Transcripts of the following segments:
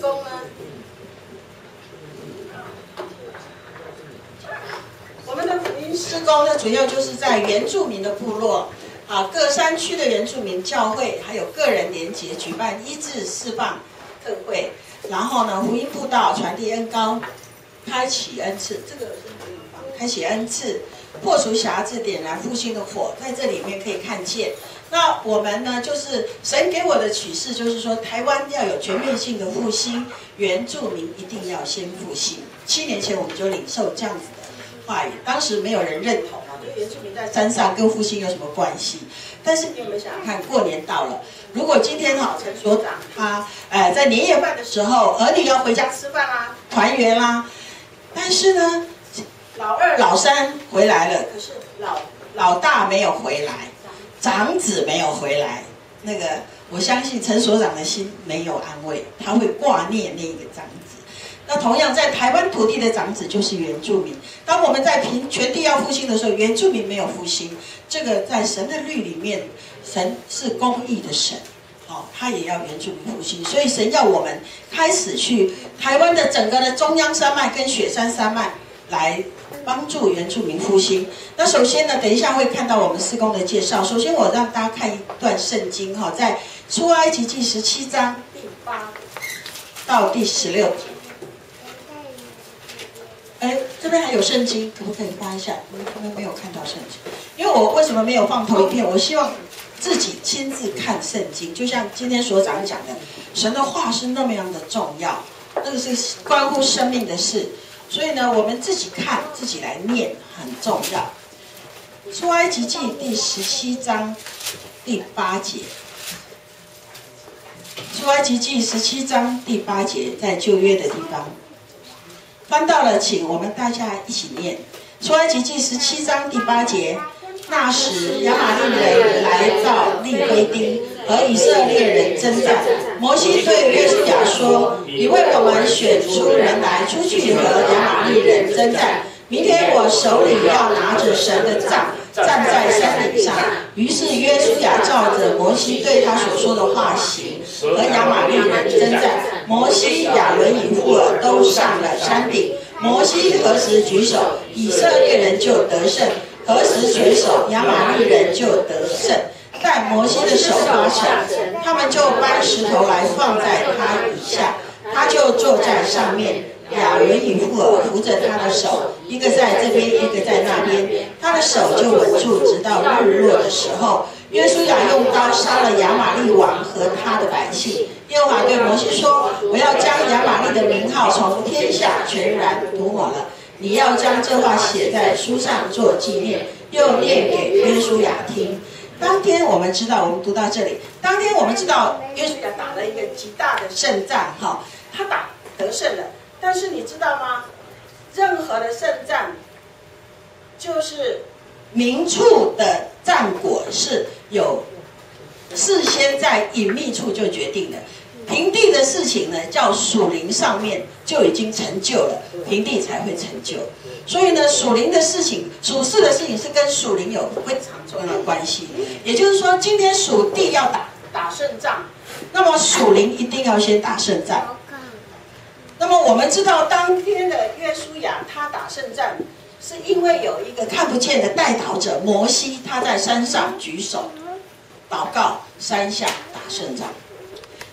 工呢？我们的福音施工呢，主要就是在原住民的部落啊，各山区的原住民教会，还有个人联结举办医治释放特会，然后呢，福音布道、传递恩高、开启恩赐，这个是开启恩赐。破除瑕疵，点燃复兴的火，在这里面可以看见。那我们呢，就是神给我的启示，就是说台湾要有全面性的复兴，原住民一定要先复兴。七年前我们就领受这样子的话语，当时没有人认同啊，就原住民在山上跟复兴有什么关系？但是你有没有想想看，过年到了，如果今天哈陈所长他呃在年夜饭的时候，儿女要回家吃饭啦，团圆啦，但是呢？老二、老三回来了，可是老老大没有回来，长子没有回来。那个，我相信陈所长的心没有安慰，他会挂念那个长子。那同样，在台湾土地的长子就是原住民。当我们在平全地要复兴的时候，原住民没有复兴，这个在神的律里面，神是公义的神，哦，他也要原住民复兴。所以神要我们开始去台湾的整个的中央山脉跟雪山山脉来。帮助原住民复兴。那首先呢，等一下会看到我们施工的介绍。首先，我让大家看一段圣经哈，在出埃及记十七章第八到第十六节。哎，这边还有圣经，可不可以发一下？我们可能没有看到圣经，因为我为什么没有放头一片？我希望自己亲自看圣经，就像今天所长讲的，神的话是那么样的重要，那个是关乎生命的事。所以呢，我们自己看，自己来念很重要。出埃及记第十七章第八节。出埃及记十七章第八节，在旧约的地方翻到了，请我们大家一起念。出埃及记十七章第八节。那时，亚玛利人来到利非丁，和以色列人征战。摩西对约书亚说：“你为我们选出人来，出去和亚玛利人征战。明天我手里要拿着神的杖，站在山顶上。”于是约书亚照着摩西对他所说的话行，和亚玛利人征战。摩西、亚伦以弗尔都上了山顶。摩西何时举手，以色列人就得胜。何时举手，亚玛利人就得胜。在摩西的手发沉，他们就搬石头来放在他底下，他就坐在上面。亚伦与富尔扶着他的手，一个在这边，一个在那边，他的手就稳住，直到日落的时候。约书亚用刀杀了亚玛利王和他的百姓。耶和华对摩西说：“我要将亚玛利的名号从天下全然涂抹了。”你要将这话写在书上做纪念，又念给约书亚听。当天我们知道，我们读到这里，当天我们知道约书亚打了一个极大的胜战，哈，他打得胜了。但是你知道吗？任何的胜战，就是明处的战果是有事先在隐秘处就决定的。平地的事情呢，叫属灵上面就已经成就了，平地才会成就。所以呢，属灵的事情、属事的事情是跟属灵有非常重要的关系。也就是说，今天属地要打打胜仗，那么属灵一定要先打胜仗。那么我们知道，当天的约书亚他打胜仗，是因为有一个看不见的带导者摩西，他在山上举手祷告，山下打胜仗。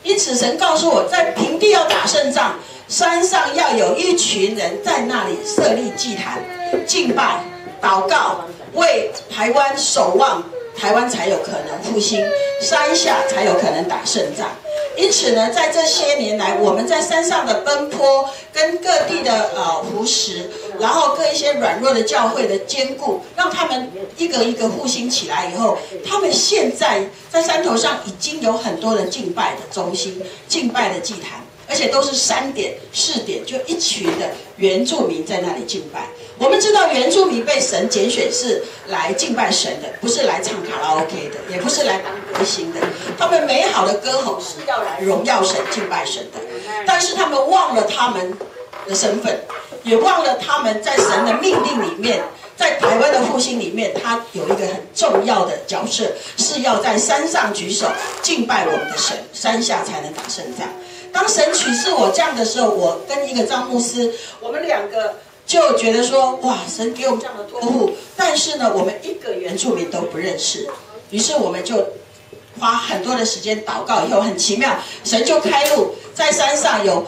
因此，神告诉我在平地要打胜仗，山上要有一群人在那里设立祭坛、敬拜、祷告，为台湾守望，台湾才有可能复兴，山下才有可能打胜仗。因此呢，在这些年来，我们在山上的奔波，跟各地的呃扶持，然后各一些软弱的教会的兼顾，让他们一个一个复兴起来以后，他们现在在山头上已经有很多的敬拜的中心、敬拜的祭坛。而且都是三点、四点，就一群的原住民在那里敬拜。我们知道原住民被神拣选是来敬拜神的，不是来唱卡拉 OK 的，也不是来当歌星的。他们美好的歌喉是要来荣耀神、敬拜神的。但是他们忘了他们的身份，也忘了他们在神的命令里面，在台湾的复兴里面，他有一个很重要的角色，是要在山上举手敬拜我们的神，山下才能打胜仗。当神启示我这样的时候，我跟一个张牧师，我们两个就觉得说，哇，神给我们这样的托付，但是呢，我们一个原住民都不认识，于是我们就。花很多的时间祷告以后，很奇妙，神就开路，在山上有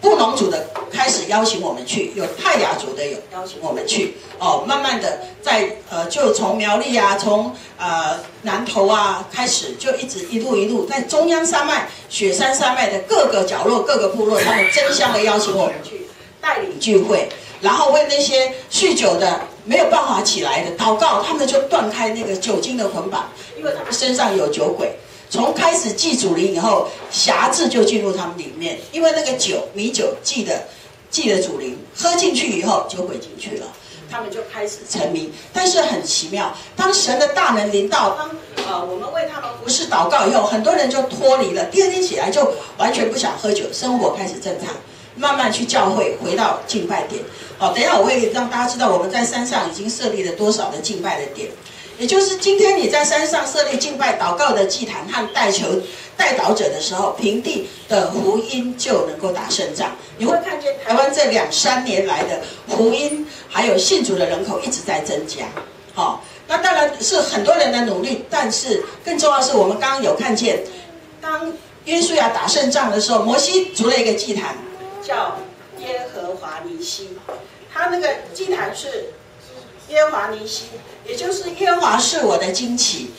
布农族的开始邀请我们去，有泰雅族的有邀请我们去，哦，慢慢的在呃，就从苗栗啊，从呃南投啊开始，就一直一路一路在中央山脉、雪山山脉的各个角落、各个部落，他们争相的邀请我们去带领聚会，然后为那些酗酒的没有办法起来的祷告，他们就断开那个酒精的捆绑。因为他们身上有酒鬼，从开始祭祖灵以后，匣子就进入他们里面。因为那个酒米酒祭的祭的祖灵，喝进去以后，酒鬼进去了，他们就开始沉迷。但是很奇妙，当神的大能临到，当呃我们为他们服侍祷告以后，很多人就脱离了。第二天起来就完全不想喝酒，生活开始正常，慢慢去教会，回到敬拜点。好，等一下我会让大家知道我们在山上已经设立了多少的敬拜的点。也就是今天你在山上设立敬拜祷告的祭坛和带球带祷者的时候，平地的福音就能够打胜仗。你会看见台湾这两三年来的福音还有信主的人口一直在增加。好，那当然是很多人的努力，但是更重要是我们刚刚有看见，当约书亚打胜仗的时候，摩西筑了一个祭坛，叫耶和华尼西，他那个祭坛是。耶和华尼西，也就是耶和华是我的惊奇。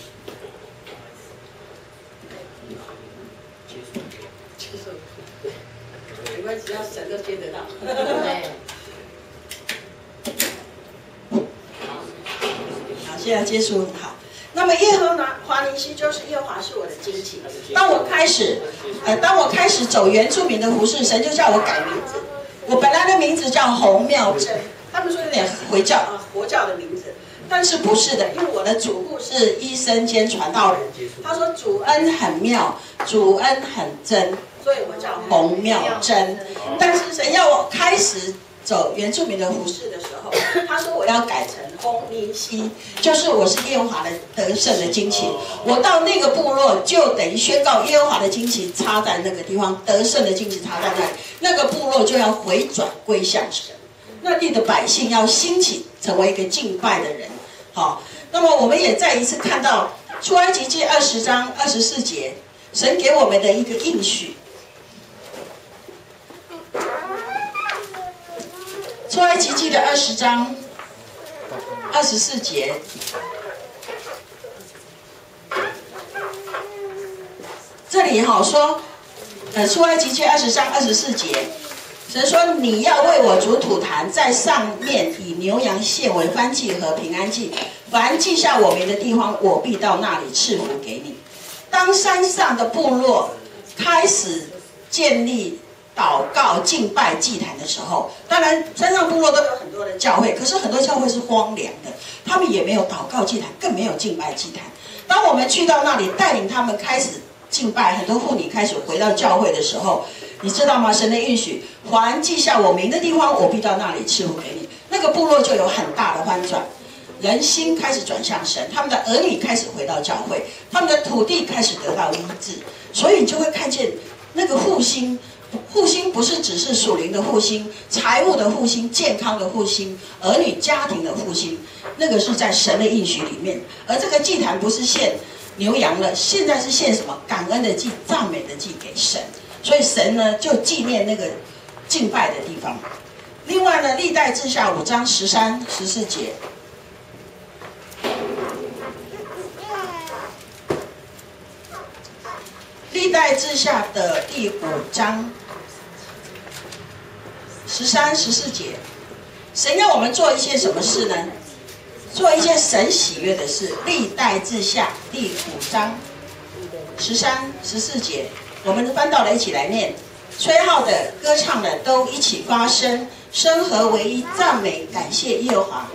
没关系，要神都接得到。好，现在结束好。那么耶和华尼西就是耶和华是我的惊奇。当我开始，呃，当我开始走原住民的服饰，神就叫我改名字。我本来的名字叫洪妙珍。他们说有点回教啊，佛教的名字，但是不是的，因为我的祖父是医生兼传道人。他说主恩很妙，主恩很真，所以我叫洪妙真。但是神要我开始走原住民的服饰的时候，他说我要改成洪尼西，就是我是耶和华的得胜的惊奇。我到那个部落就等于宣告耶和华的惊奇插在那个地方，得胜的惊奇插在那里，那个部落就要回转归向神。那地的百姓要兴起，成为一个敬拜的人。好，那么我们也再一次看到出埃及记二十章二十四节，神给我们的一个应许。出埃及记的二十章二十四节，这里好说，呃，出埃及记二十三二十四节。神说：“你要为我煮土坛，在上面以牛羊献为燔祭和平安祭。凡记下我名的地方，我必到那里赐福给你。”当山上的部落开始建立祷告敬拜祭坛的时候，当然山上部落都有很多的教会，可是很多教会是荒凉的，他们也没有祷告祭坛，更没有敬拜祭坛。当我们去到那里，带领他们开始敬拜，很多妇女开始回到教会的时候。你知道吗？神的应许，凡记下我名的地方，我必到那里赐福给你。那个部落就有很大的翻转，人心开始转向神，他们的儿女开始回到教会，他们的土地开始得到医治。所以你就会看见那个复兴，复兴不是只是属灵的复兴，财务的复兴，健康的复兴，儿女家庭的复兴，那个是在神的应许里面。而这个祭坛不是献牛羊了，现在是献什么？感恩的祭，赞美的祭给神。所以神呢，就纪念那个敬拜的地方。另外呢，历代志下五章十三、十四节。历代志下的第五章十三、十四节，神要我们做一些什么事呢？做一件神喜悦的事。历代志下第五章十三、十四节。我们翻到了一起来念，吹号的、歌唱的都一起发声，声和为一，赞美感谢耶和华。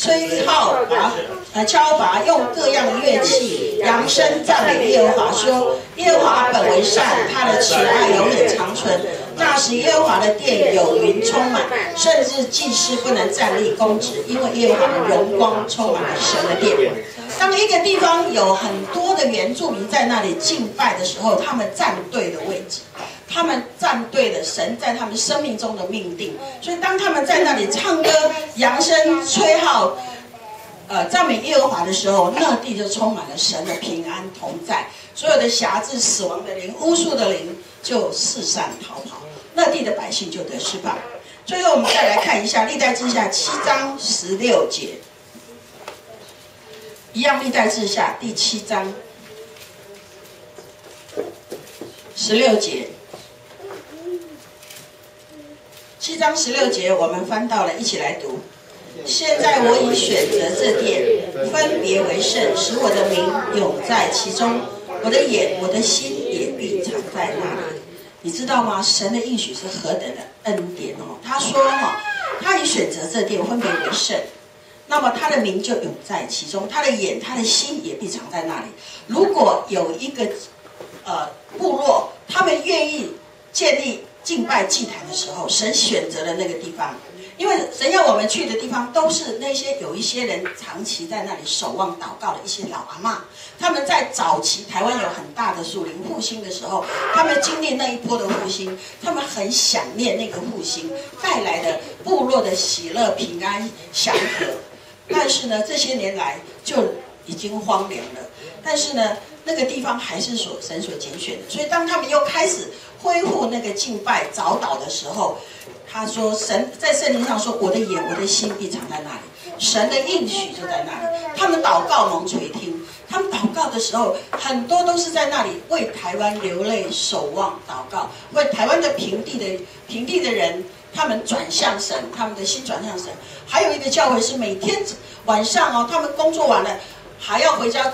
吹号拔呃敲拔，用各样的乐器扬声赞美耶和华，说耶和华本为善，他的慈爱永远长存。那时耶和华的殿有云充满，甚至祭司不能站立公职，因为耶和华的荣光充满了神的殿。当一个地方有很多的原住民在那里敬拜的时候，他们站对的位置，他们站对了神在他们生命中的命定，所以当他们在那里唱歌、扬声、吹号。呃，赞美耶和华的时候，那地就充满了神的平安同在，所有的辖制死亡的灵、巫术的灵就四散逃跑，那地的百姓就得释放。最后，我们再来看一下历代志下七章十六节，一样历代志下第七章十六节，七章十六节，我们翻到了，一起来读。现在我已选择这殿，分别为圣，使我的名永在其中。我的眼，我的心也必藏在那里。你知道吗？神的应许是何等的恩典哦！他说哈，他已选择这殿，分别为圣，那么他的名就永在其中。他的眼，他的心也必藏在那里。如果有一个呃部落，他们愿意建立敬拜祭坛的时候，神选择了那个地方。因为神要我们去的地方，都是那些有一些人长期在那里守望祷告的一些老阿妈。他们在早期台湾有很大的树林复兴的时候，他们经历那一波的复兴，他们很想念那个复兴带来的部落的喜乐、平安、祥和。但是呢，这些年来就已经荒凉了。但是呢，那个地方还是所神所拣选的。所以当他们又开始恢复那个敬拜早祷的时候，他说：“神在圣经上说，我的眼、我的心必藏在那里。神的应许就在那里。他们祷告蒙垂听，他们祷告的时候，很多都是在那里为台湾流泪守望祷告，为台湾的平地的平地的人，他们转向神，他们的心转向神。还有一个教会是每天晚上哦，他们工作完了还要回家，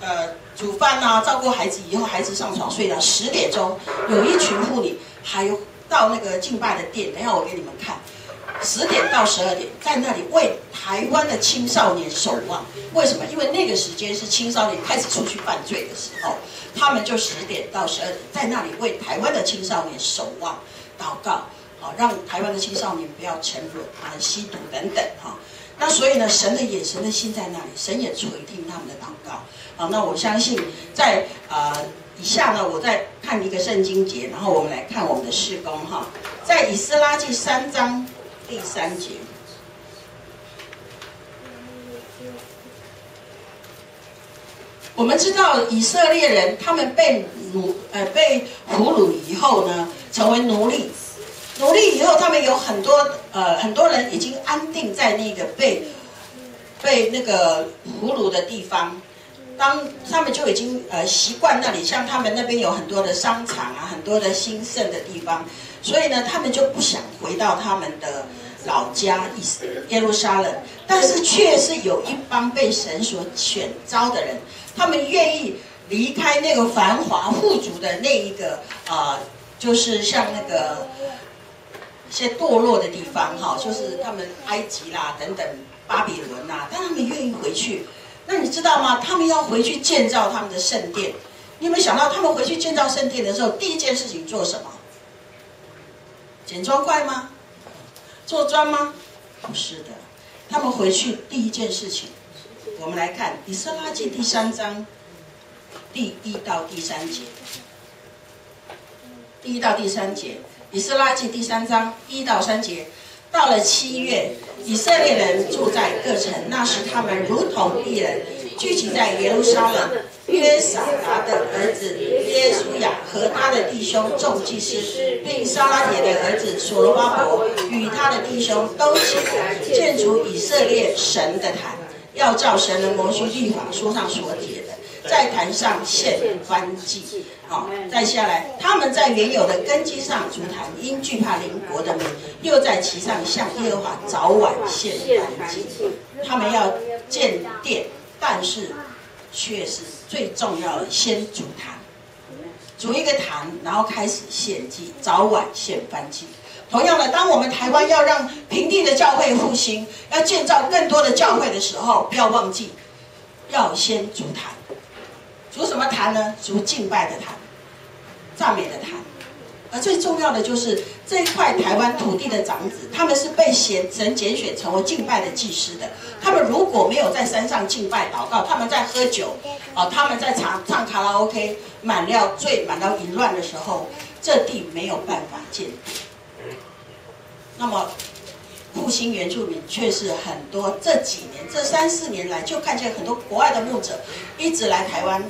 呃，煮饭啊，照顾孩子，以后孩子上床睡了，十点钟有一群妇女还。”到那个敬拜的店，等下我给你们看，十点到十二点，在那里为台湾的青少年守望。为什么？因为那个时间是青少年开始出去犯罪的时候，他们就十点到十二点在那里为台湾的青少年守望、祷告，好让台湾的青少年不要沉沦啊、吸毒等等哈。那所以呢，神的眼、神的心在那里，神也垂听他们的祷告。好，那我相信在啊。以下呢，我再看一个圣经节，然后我们来看我们的事工哈，在以斯拉记三章第三节，我们知道以色列人他们被奴呃被俘虏以后呢，成为奴隶，奴隶以后他们有很多呃很多人已经安定在那个被被那个俘虏的地方。当他们就已经呃习惯那里，像他们那边有很多的商场啊，很多的兴盛的地方，所以呢，他们就不想回到他们的老家耶路撒冷。但是却是有一帮被神所选召的人，他们愿意离开那个繁华富足的那一个啊，就是像那个一些堕落的地方哈，就是他们埃及啦等等巴比伦呐，但他们愿意回去。那你知道吗？他们要回去建造他们的圣殿。你有没有想到，他们回去建造圣殿的时候，第一件事情做什么？捡砖块吗？做砖吗？不是的。他们回去第一件事情，我们来看《以斯拉记》第三章第一到第三节。第一到第三节，《以斯拉记》第三章一到三节。到了七月，以色列人住在各城，那时他们如同一人，聚集在耶路撒冷。约撒达的儿子耶稣亚和他的弟兄众祭司，并撒拉铁的儿子所罗巴伯与他的弟兄都起来建筑以色列神的坛，要照神的摩西律法书上所写。在坛上献翻祭，好，再下来，他们在原有的根基上筑坛，因惧怕邻国的民，又在其上向耶和华早晚献翻祭。他们要建殿，但是却是最重要的，先筑坛，筑一个坛，然后开始献祭，早晚献翻祭。同样的，当我们台湾要让平地的教会复兴，要建造更多的教会的时候，不要忘记，要先筑坛。主什么坛呢？主敬拜的坛，赞美的坛。而最重要的就是这一块台湾土地的长子，他们是被选神拣选成为敬拜的祭司的。他们如果没有在山上敬拜祷告，他们在喝酒，啊，他们在唱唱卡拉 OK，满料醉满到淫乱的时候，这地没有办法建。那么复兴原住民却是很多这几年这三四年来就看见很多国外的牧者一直来台湾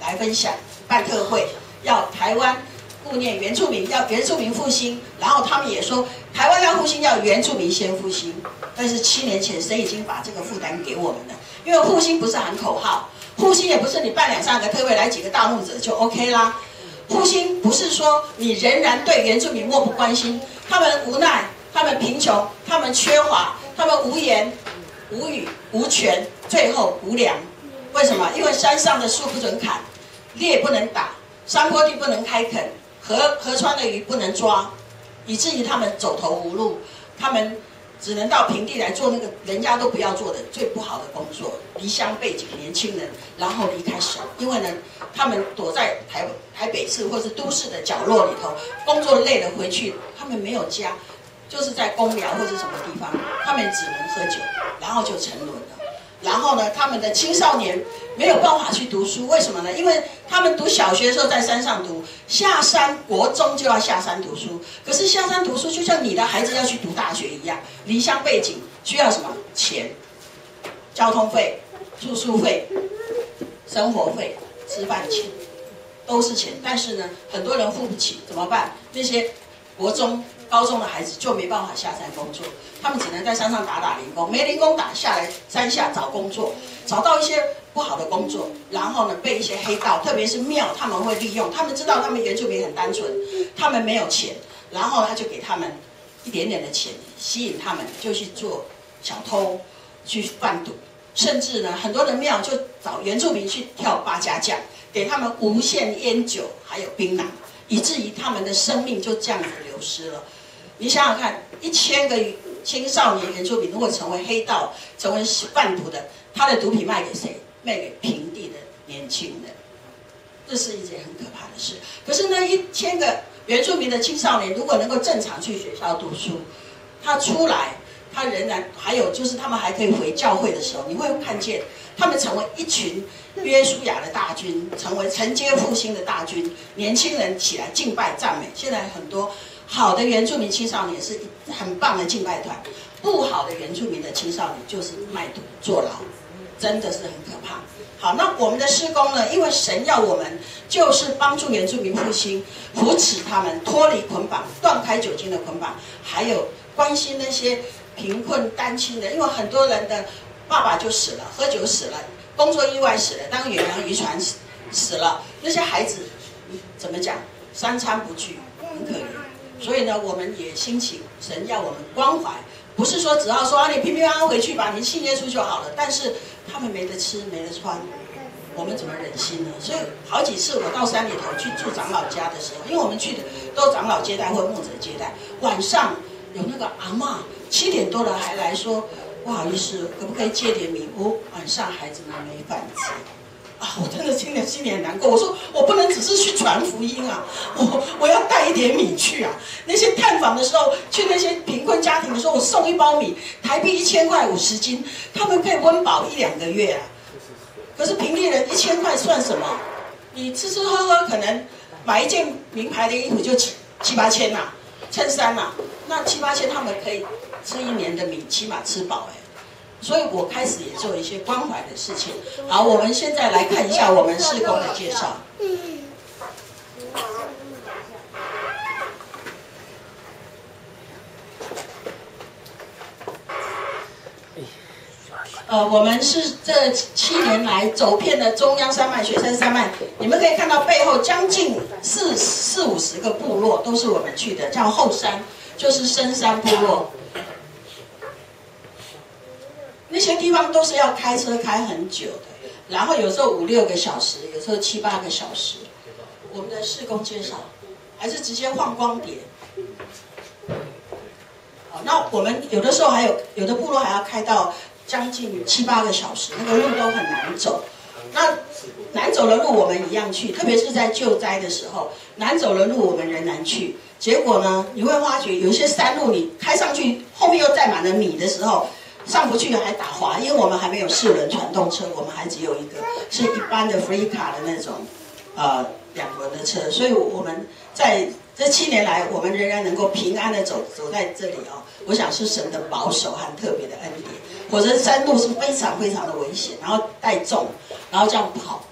来分享办特会，要台湾顾念原住民，要原住民复兴，然后他们也说台湾要复兴要原住民先复兴。但是七年前谁已经把这个负担给我们了？因为复兴不是喊口号，复兴也不是你办两三个特会来几个大牧者就 OK 啦。复兴不是说你仍然对原住民漠不关心，他们无奈。他们贫穷，他们缺乏，他们无言、无语、无权，最后无粮。为什么？因为山上的树不准砍，猎不能打，山坡地不能开垦，河河川的鱼不能抓，以至于他们走投无路。他们只能到平地来做那个人家都不要做的最不好的工作，离乡背井，年轻人，然后离开省。因为呢，他们躲在台台北市或是都市的角落里头，工作累了回去，他们没有家。就是在公寮或者什么地方，他们只能喝酒，然后就沉沦了。然后呢，他们的青少年没有办法去读书，为什么呢？因为他们读小学的时候在山上读，下山国中就要下山读书。可是下山读书就像你的孩子要去读大学一样，离乡背景需要什么钱？交通费、住宿费、生活费、吃饭钱，都是钱。但是呢，很多人付不起，怎么办？那些国中。高中的孩子就没办法下山工作，他们只能在山上打打零工，没零工打下来山下找工作，找到一些不好的工作，然后呢被一些黑道，特别是庙他们会利用，他们知道他们原住民很单纯，他们没有钱，然后他就给他们一点点的钱，吸引他们就去做小偷，去贩毒，甚至呢很多的庙就找原住民去跳八家将，给他们无限烟酒还有槟榔，以至于他们的生命就这样子流失了。你想想看，一千个青少年原住民如果成为黑道、成为贩毒的，他的毒品卖给谁？卖给平地的年轻人，这是一件很可怕的事。可是呢，一千个原住民的青少年如果能够正常去学校读书，他出来，他仍然还有就是他们还可以回教会的时候，你会看见他们成为一群约书亚的大军，成为承接复兴的大军，年轻人起来敬拜赞美。现在很多。好的原住民青少年是很棒的敬拜团，不好的原住民的青少年就是卖毒坐牢，真的是很可怕。好，那我们的施工呢？因为神要我们就是帮助原住民复兴，扶持他们脱离捆绑，断开酒精的捆绑，还有关心那些贫困单亲的，因为很多人的爸爸就死了，喝酒死了，工作意外死了，当远洋渔船死死了，那些孩子怎么讲？三餐不聚，很可怜。所以呢，我们也兴起神要我们关怀，不是说只要说啊，你平平安安回去吧，你信耶稣就好了。但是他们没得吃，没得穿，我们怎么忍心呢？所以好几次我到山里头去住长老家的时候，因为我们去的都长老接待或牧者接待，晚上有那个阿妈七点多了还来说，不好意思，可不可以借点米？我晚上孩子们没饭吃。啊，我真的心里心里很难过。我说我不能只是去传福音啊，我我要带一点米去啊。那些探访的时候，去那些贫困家庭的时候，我送一包米，台币一千块五十斤，他们可以温饱一两个月啊。可是平地人一千块算什么？你吃吃喝喝可能买一件名牌的衣服就七七八千呐，衬衫呐，那七八千他们可以吃一年的米，起码吃饱哎。所以我开始也做一些关怀的事情。好，我们现在来看一下我们施工的介绍。呃，我们是这七年来走遍了中央山脉、雪山山脉。你们可以看到背后将近四四五十个部落都是我们去的，叫后山，就是深山部落。那些地方都是要开车开很久的，然后有时候五六个小时，有时候七八个小时。我们的施工介绍，还是直接换光碟。好，那我们有的时候还有有的部落还要开到将近七八个小时，那个路都很难走。那难走的路我们一样去，特别是在救灾的时候，难走的路我们仍然去。结果呢，你会发觉有一些山路你开上去，后面又载满了米的时候。上不去还打滑，因为我们还没有四轮传动车，我们还只有一个，是一般的 free 卡的那种呃两轮的车，所以我们在这七年来，我们仍然能够平安的走走在这里哦，我想是神的保守和特别的恩典，火车山路是非常非常的危险，然后带重，然后这样跑。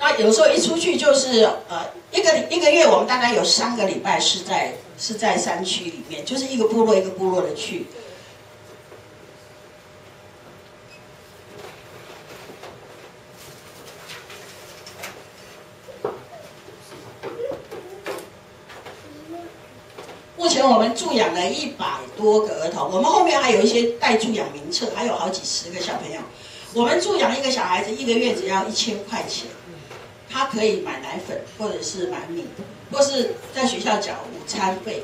那有时候一出去就是呃一个一个月我们大概有三个礼拜是在是在山区里面，就是一个部落一个部落的去。我们助养了一百多个儿童，我们后面还有一些带助养名册，还有好几十个小朋友。我们助养一个小孩子，一个月只要一千块钱，他可以买奶粉，或者是买米，或是在学校缴午餐费。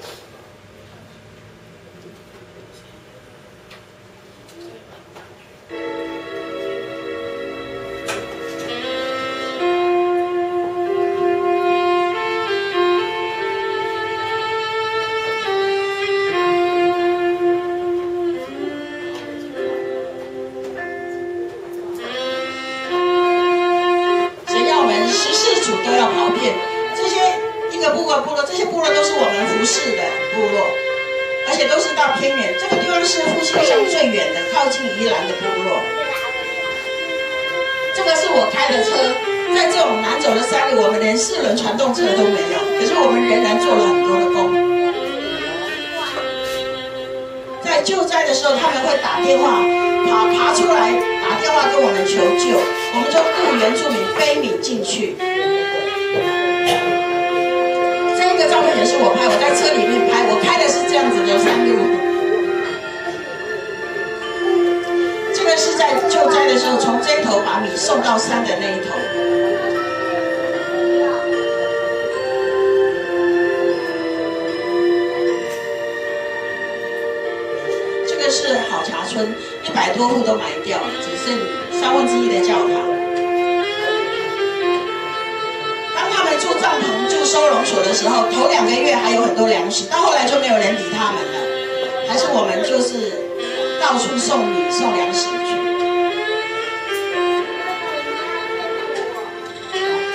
到处送礼送粮食去。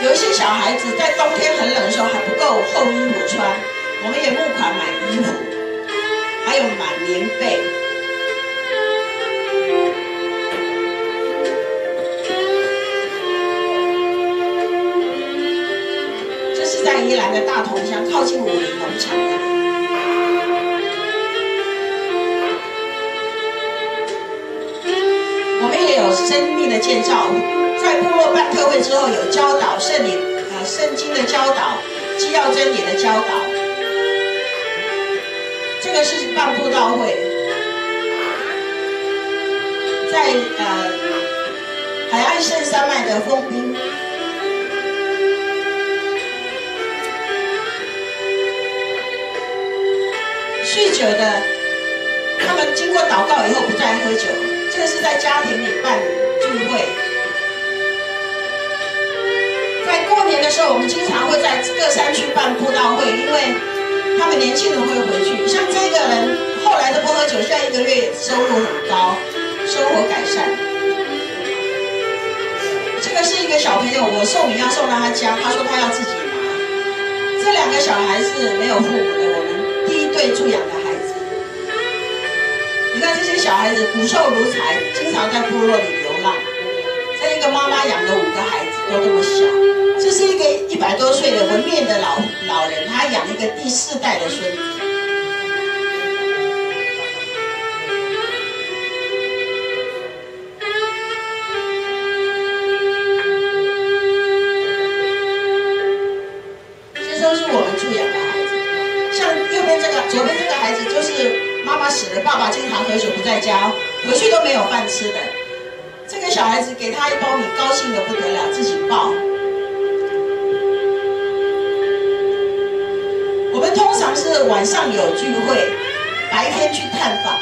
有一些小孩子在冬天很冷的时候还不够厚衣服穿我们也募款买衣服还有买棉被。这是在宜兰的大同乡靠近武林农场生命的建造，在部落办特会之后有教导，圣礼，呃，圣经的教导，基要真理的教导。这个是办布道会，在呃，海岸线山脉的风宾，酗酒的，他们经过祷告以后不再喝酒。这是在家庭里办聚会，在过年的时候我们经常会在各山区办布道会，因为他们年轻人会回去。像这个人后来都不喝酒，现在一个月收入很高，生活改善。这个是一个小朋友，我送你要送到他家，他说他要自己拿。这两个小孩是没有父母的，我们第一对住养的。你看这些小孩子骨瘦如柴经常在部落里流浪这一个妈妈养了五个孩子都这么小这是一个一百多岁的文面的老老人他养了一个第四代的孙子。死了，爸爸经常喝酒不在家，回去都没有饭吃的。这个小孩子给他一包米，高兴的不得了，自己抱。我们通常是晚上有聚会，白天去探访。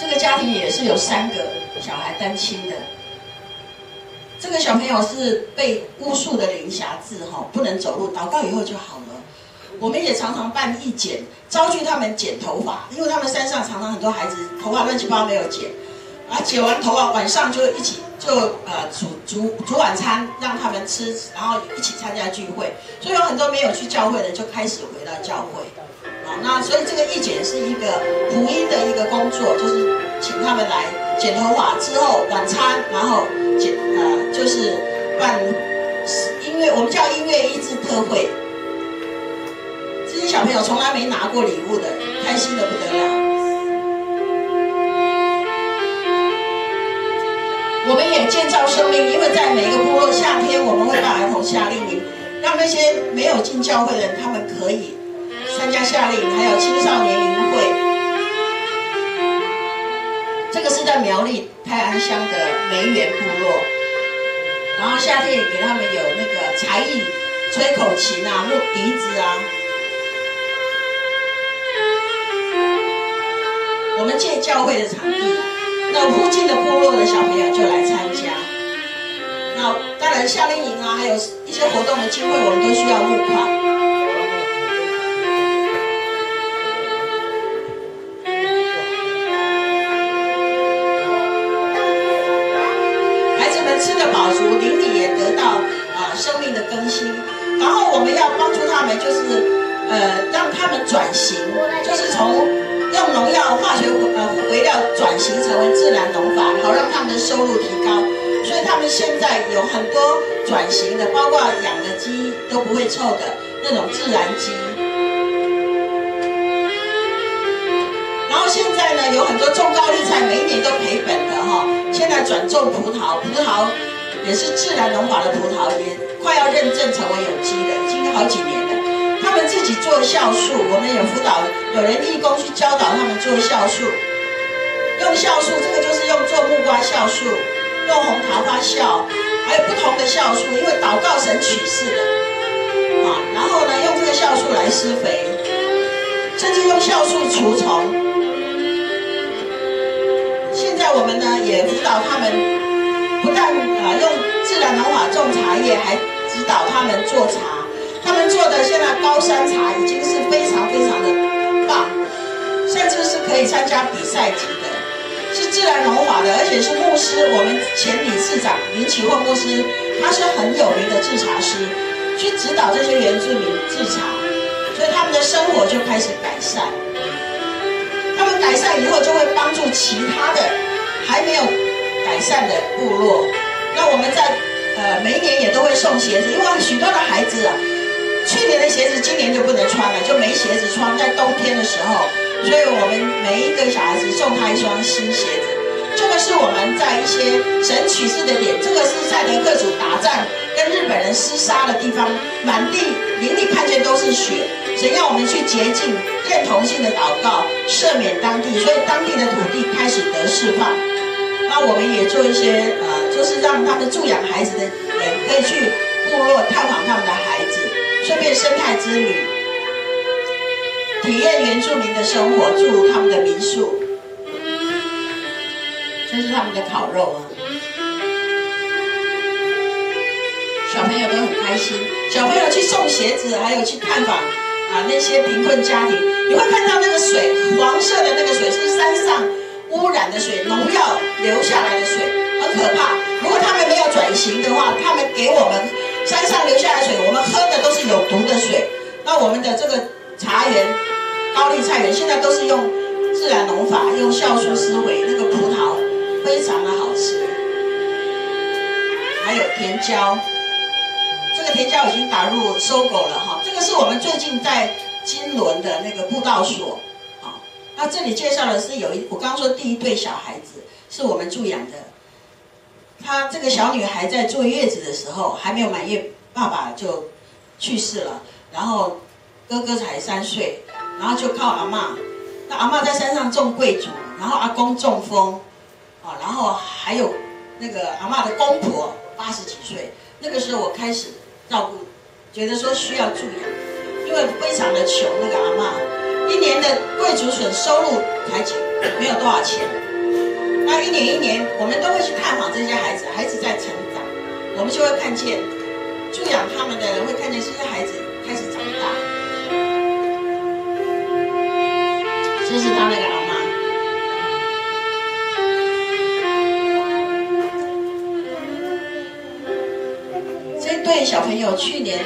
这个家庭也是有三个小孩单亲的。这个小朋友是被巫术的灵匣治哈，不能走路，祷告以后就好了。我们也常常办义剪，招去他们剪头发，因为他们山上常常很多孩子头发乱七八糟没有剪，啊，剪完头发晚上就一起就呃煮煮煮晚餐让他们吃，然后一起参加聚会，所以有很多没有去教会的就开始回到教会，啊，那所以这个义剪是一个福音的一个工作，就是请他们来剪头发之后晚餐，然后剪呃就是办音乐，我们叫音乐一治特会。小朋友从来没拿过礼物的，开心的不得了。我们也建造生命，因为在每一个部落夏天，我们会办儿童夏令营，让那些没有进教会的人，他们可以参加夏令营，还有青少年营会。这个是在苗栗泰安乡的梅园部落，然后夏天也给他们有那个才艺，吹口琴啊，录笛子啊。我们借教会的场地。那附近的部落的小朋友就来参加。那当然夏令营啊，还有一些活动的机会，我们都需要募款。在有很多转型的，包括养的鸡都不会臭的那种自然鸡。然后现在呢，有很多种高丽菜，每一年都赔本的哈。现在转种葡萄，葡萄也是自然农法的葡萄，也快要认证成为有机的，已经好几年了。他们自己做酵素，我们也辅导，有人义工去教导他们做酵素。用酵素，这个就是用做木瓜酵素，用红桃花酵，还有不同的酵素，因为祷告神取示的啊。然后呢，用这个酵素来施肥，甚至用酵素除虫。现在我们呢也辅导他们，不但啊用自然农法种茶叶，还指导他们做茶。他们做的现在高山茶已经是非常非常的棒，甚至是可以参加比赛级的，是自然农法的，而且是牧师，我们前理事长林启慧牧师，他是很有名的制茶师，去指导这些原住民制茶，所以他们的生活就开始改善。他们改善以后，就会帮助其他的还没有改善的部落。那我们在呃每一年也都会送鞋子，因为许多的孩子啊。去年的鞋子今年就不能穿了，就没鞋子穿。在冬天的时候，所以我们每一个小孩子送他一双新鞋子。这个是我们在一些神取士的点，这个是赛德克族打仗跟日本人厮杀的地方，满地眼里看见都是血。神要我们去洁净，认同性的祷告，赦免当地，所以当地的土地开始得释放。那我们也做一些呃，就是让他们助养孩子的人可以去部落探访他们的孩子。顺便生态之旅，体验原住民的生活，住他们的民宿，这是他们的烤肉啊！小朋友都很开心，小朋友去送鞋子，还有去探访啊那些贫困家庭。你会看到那个水，黄色的那个水是山上污染的水，农药流下来的水，很可怕。如果他们没有转型的话，他们给我们。山上流下来水，我们喝的都是有毒的水。那我们的这个茶园、高丽菜园现在都是用自然农法，用酵素施肥，那个葡萄非常的好吃。还有甜椒，这个甜椒已经打入收购了哈。这个是我们最近在金轮的那个布道所，好，那这里介绍的是有一，我刚刚说第一对小孩子是我们助养的。她这个小女孩在坐月子的时候还没有满月，爸爸就去世了，然后哥哥才三岁，然后就靠阿妈。那阿妈在山上种桂竹，然后阿公中风，啊，然后还有那个阿妈的公婆八十几岁，那个时候我开始照顾，觉得说需要助养，因为非常的穷，那个阿妈一年的桂竹笋收入才几没有多少钱。那一年一年，我们都会去探访这些孩子，孩子在成长，我们就会看见助养他们的人会看见这些孩子开始长大。就是他那个阿妈。这对小朋友去年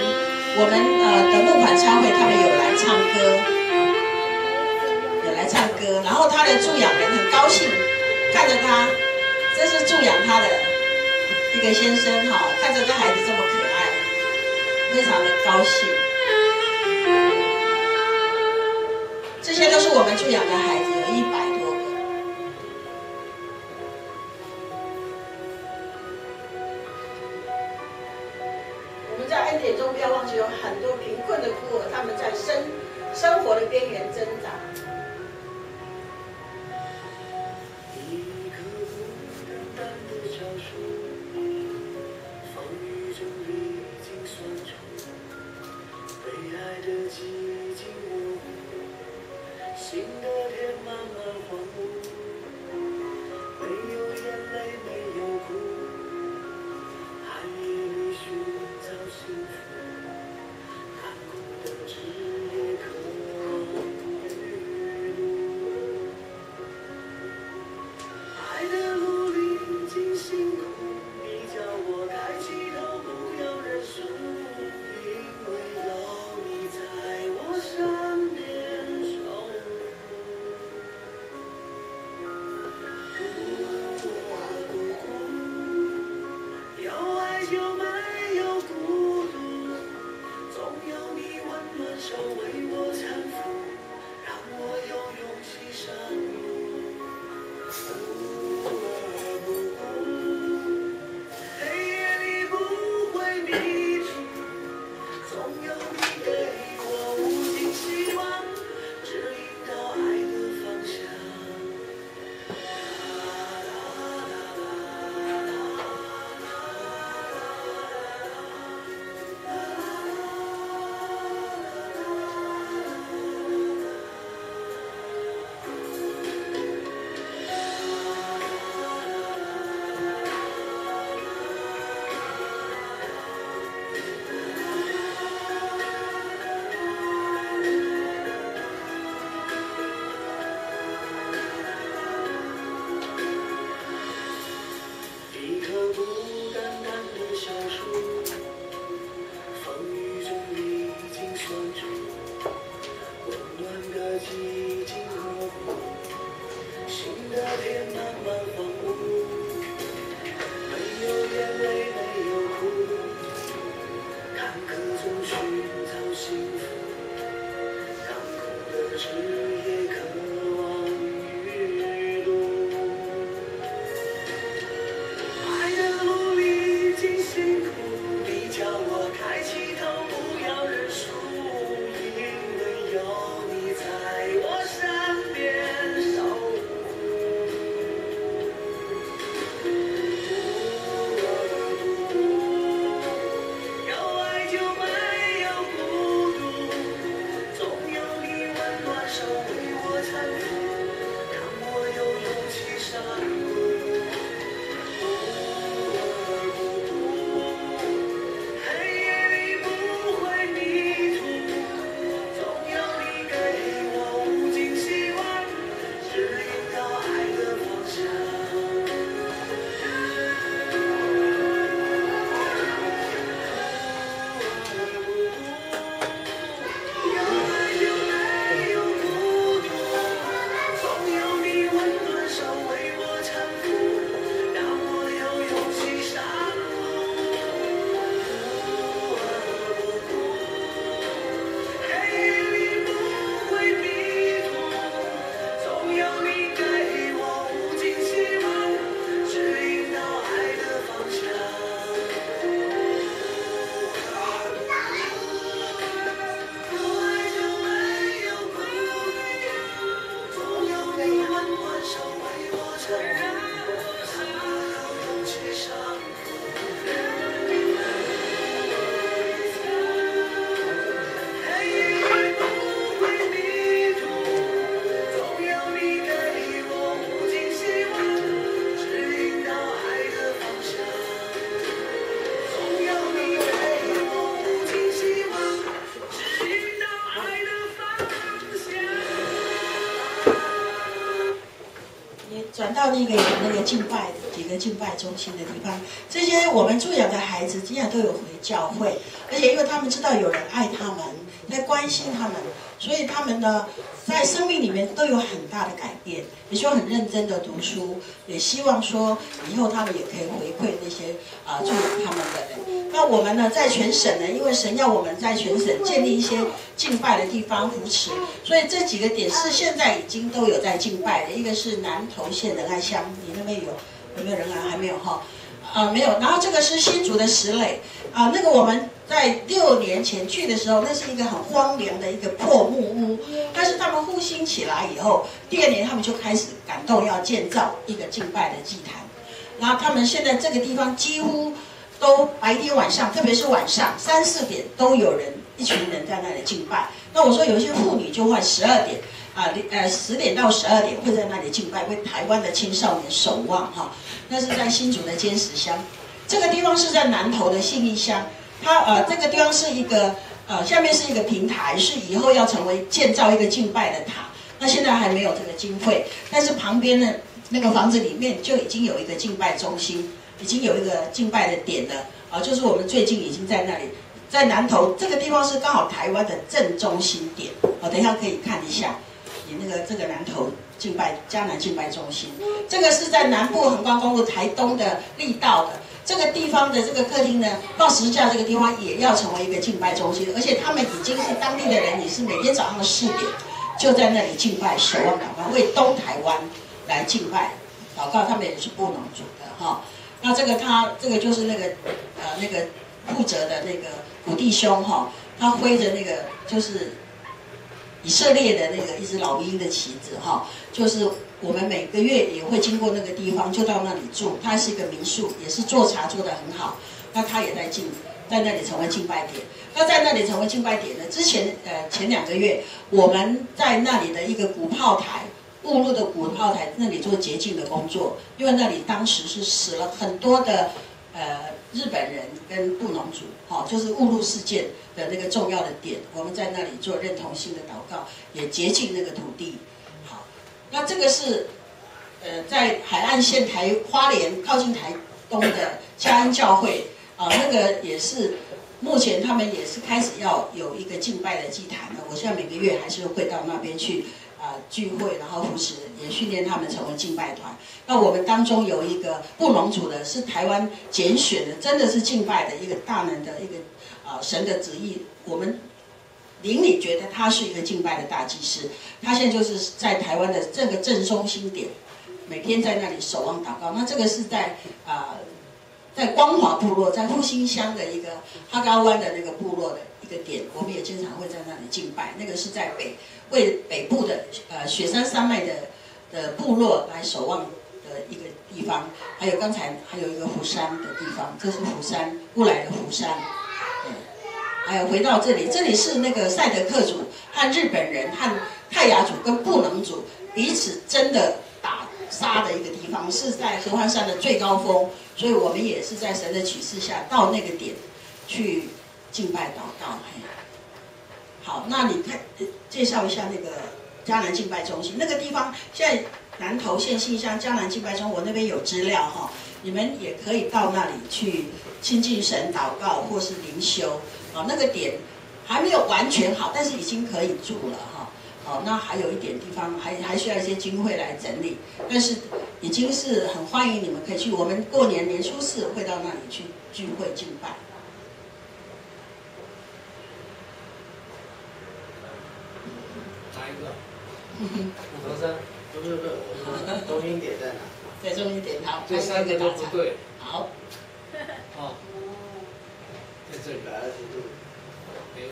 我们呃的募款餐会，他们有来唱歌，有来唱歌。然后他的助养人很高兴，看着他，这是助养他的一个先生哈，看着这孩子这么可爱，非常的高兴。这些都是我们去养的孩子，有一百转到那个有那个敬拜的。几个敬拜中心的地方。这些我们助养的孩子，经常都有回教会，而且因为他们知道有人爱他们，在关心他们，所以他们呢，在生命里面都有很大的改变，也说很认真的读书，也希望说以后他们也可以回馈那些啊助养他们的人。那我们呢，在全省呢，因为神要我们在全省建立一些敬拜的地方扶持，所以这几个点是现在已经都有在敬拜的。一个是南投县仁爱乡，你那边有有没有人啊？还没有哈。啊，没有。然后这个是新竹的石磊，啊，那个我们在六年前去的时候，那是一个很荒凉的一个破木屋。但是他们复兴起来以后，第二年他们就开始感动，要建造一个敬拜的祭坛。然后他们现在这个地方几乎都白天晚上，特别是晚上三四点都有人，一群人在那里敬拜。那我说有一些妇女就会十二点。啊，呃，十点到十二点会在那里敬拜，为台湾的青少年守望哈。那是在新竹的尖石乡，这个地方是在南投的信义乡。它呃，这个地方是一个呃，下面是一个平台，是以后要成为建造一个敬拜的塔。那现在还没有这个经费，但是旁边呢，那个房子里面就已经有一个敬拜中心，已经有一个敬拜的点了啊。就是我们最近已经在那里，在南投这个地方是刚好台湾的正中心点。好，等一下可以看一下。你那个这个南投敬拜江南敬拜中心，这个是在南部横光公路台东的力道的这个地方的这个客厅呢，放十字架这个地方也要成为一个敬拜中心，而且他们已经是当地的人，也是每天早上的四点就在那里敬拜守望祷告，为东台湾来敬拜祷告，他们也是不能主的哈。那这个他这个就是那个呃那个负责的那个古弟兄哈，他挥着那个就是。以色列的那个一只老鹰的旗子，哈，就是我们每个月也会经过那个地方，就到那里住。它是一个民宿，也是做茶做得很好。那他也在敬，在那里成为敬拜点。那在那里成为敬拜点呢？之前呃前两个月，我们在那里的一个古炮台，误入的古炮台那里做洁净的工作，因为那里当时是死了很多的。呃，日本人跟布农族，哈，就是误入事件的那个重要的点，我们在那里做认同性的祷告，也洁净那个土地。好，那这个是，呃，在海岸线台花莲靠近台东的嘉恩教会，啊，那个也是，目前他们也是开始要有一个敬拜的祭坛了。我现在每个月还是会到那边去。啊，聚会，然后扶持，也训练他们成为敬拜团。那我们当中有一个布农族的，是台湾拣选的，真的是敬拜的一个大能的一个啊神的旨意。我们邻里觉得他是一个敬拜的大祭司，他现在就是在台湾的这个正中心点，每天在那里守望祷告。那这个是在啊，在光华部落，在复兴乡的一个哈高湾的那个部落的一个点，我们也经常会在那里敬拜。那个是在北。为北部的呃雪山山脉的的部落来守望的一个地方，还有刚才还有一个虎山的地方，这是虎山乌来的虎山，嗯，还有回到这里，这里是那个赛德克族和日本人和泰雅族跟布能族彼此真的打杀的一个地方，是在合欢山的最高峰，所以我们也是在神的启示下到那个点去敬拜祷告。好，那你看介绍一下那个江南敬拜中心那个地方，现在南投县信乡江南敬拜中，我那边有资料哈，你们也可以到那里去亲近神祷告或是灵修啊。那个点还没有完全好，但是已经可以住了哈。哦，那还有一点地方还还需要一些经费来整理，但是已经是很欢迎你们可以去。我们过年年初四会到那里去聚会敬拜。五头山，不不不，中心点在哪？在中心点，好。这三个都不对。好。哦。在这里来了就对。没有。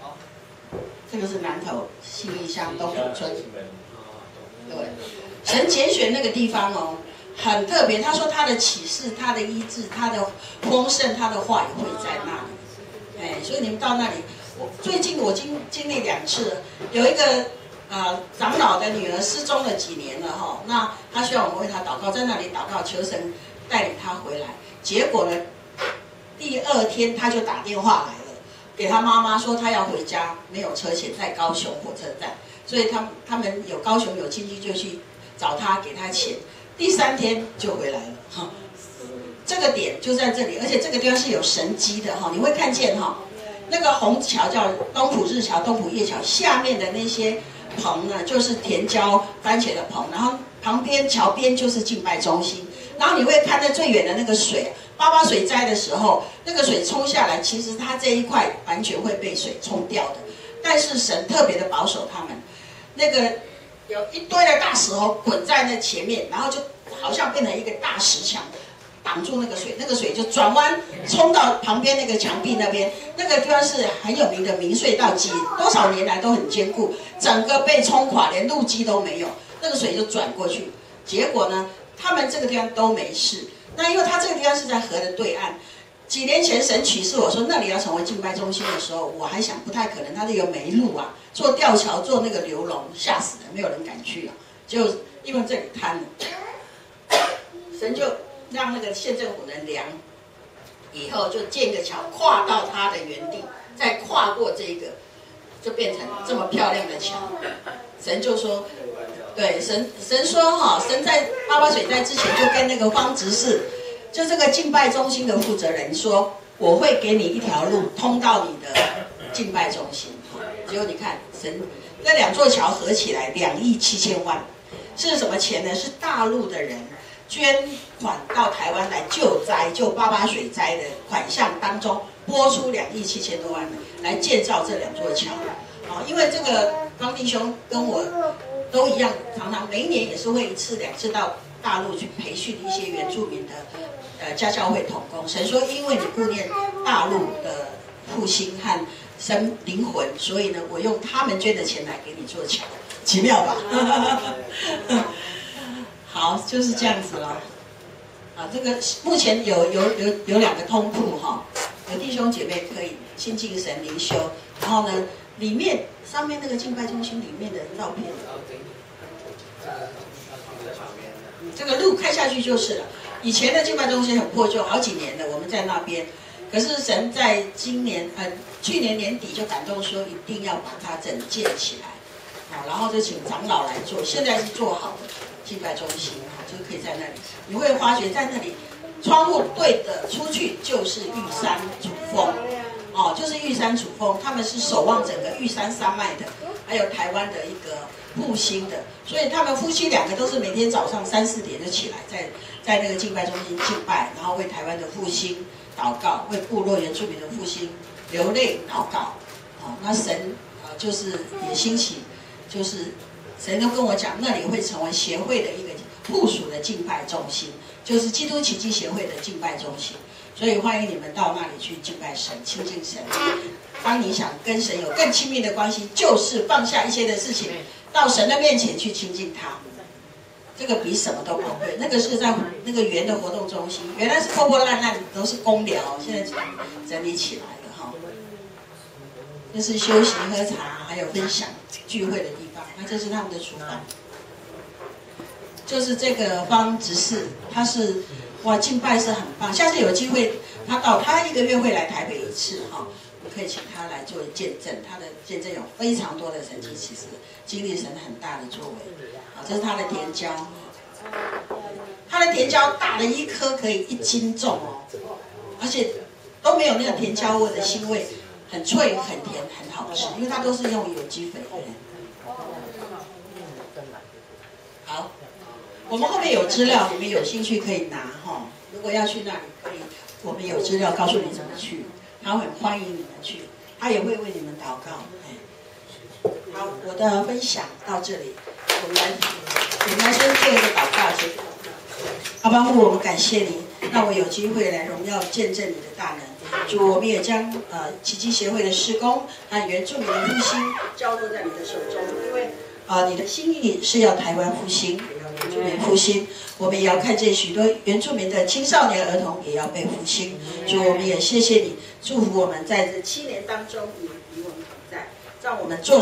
好。这个是南头信义乡东湖村。对。神拣选那个地方哦，很特别。他说他的启示、他的医治、他的丰盛、他的话语会在那里。所以你们到那里。我最近我经经历两次，有一个呃长老的女儿失踪了几年了哈，那他需要我们为他祷告，在那里祷告求神带领他回来。结果呢，第二天他就打电话来了，给他妈妈说他要回家，没有车钱，在高雄火车站。所以他他们有高雄有亲戚就去找他给他钱，第三天就回来了哈。这个点就在这里，而且这个地方是有神机的哈，你会看见哈，那个虹桥叫东浦日桥、东浦夜桥下面的那些棚呢，就是甜椒番茄的棚，然后旁边桥边就是敬拜中心，然后你会看在最远的那个水，八八水灾的时候，那个水冲下来，其实它这一块完全会被水冲掉的，但是神特别的保守他们，那个有一堆的大石头滚在那前面，然后就好像变成一个大石墙。挡住那个水，那个水就转弯冲到旁边那个墙壁那边，那个地方是很有名的明隧道基，多少年来都很坚固，整个被冲垮，连路基都没有，那个水就转过去。结果呢，他们这个地方都没事。那因为他这个地方是在河的对岸，几年前神启示我说那里要成为敬拜中心的时候，我还想不太可能，他那个没路啊，做吊桥做那个流龙，吓死人，没有人敢去啊。就因为这里瘫了，神就。让那个县政府人量，以后就建个桥跨到它的原地，再跨过这个，就变成这么漂亮的桥。神就说，对神神说哈，神在八八水灾之前就跟那个方执事，就这个敬拜中心的负责人说，我会给你一条路通到你的敬拜中心。结果你看，神那两座桥合起来两亿七千万，是什么钱呢？是大陆的人。捐款到台湾来救灾、救八八水灾的款项当中，拨出两亿七千多万来建造这两座桥。啊，因为这个方弟兄跟我都一样，常常每一年也是会一次两次到大陆去培训一些原住民的呃家教会同工。神说，因为你顾念大陆的复兴和生灵魂，所以呢，我用他们捐的钱来给你做桥，奇妙吧？好，就是这样子了。啊，这个目前有有有有两个通铺哈，有弟兄姐妹可以亲近神灵修。然后呢，里面上面那个敬拜中心里面的照片，这个路开下去就是了。以前的敬拜中心很破旧，好几年了，我们在那边。可是神在今年呃去年年底就感动说，一定要把它整建起来。好，然后就请长老来做，现在是做好的。祭拜中心，哈，就可以在那里。你会发觉在那里，窗户对的出去就是玉山主峰，哦，就是玉山主峰，他们是守望整个玉山山脉的，还有台湾的一个复兴的，所以他们夫妻两个都是每天早上三四点就起来，在在那个敬拜中心敬拜，然后为台湾的复兴祷告，为部落原住民的复兴流泪祷告。好，那神啊，就是也兴起，就是。神都跟我讲，那里会成为协会的一个附属的敬拜中心，就是基督奇迹协会的敬拜中心。所以欢迎你们到那里去敬拜神、亲近神。当你想跟神有更亲密的关系，就是放下一些的事情，到神的面前去亲近他。这个比什么都宝贵。那个是在那个园的活动中心，原来是破破烂烂，都是公寮，现在整理起来了哈。这是休息、喝茶，还有分享聚会的地方。那这是他们的厨房，就是这个方执事，他是哇敬拜是很棒。下次有机会他到，他一个月会来台北一次哈，你可以请他来做见证，他的见证有非常多的神奇其实经历神很大的作为。好，这是他的甜椒，他的甜椒大的一颗可以一斤重哦，而且都没有那个甜椒味的腥味，很脆、很甜、很好吃，因为它都是用有机肥。好，我们后面有资料，你们有兴趣可以拿哈。如果要去那里，可以，我们有资料告诉你怎么去。他很欢迎你们去，他也会为你们祷告。好，我的分享到这里，我们来，我们来先做一个祷告先。阿巴父，我们感谢你，让我有机会来荣耀见证你的大能。主，我们也将呃奇迹协会的施工和原住民的复兴交托在你的手中，因为。啊，你的心意是要台湾复兴，原住民复兴，我们也要看见许多原住民的青少年儿童也要被复兴。所以，我们也谢谢你，祝福我们在这七年当中，你与我们同在，让我们做。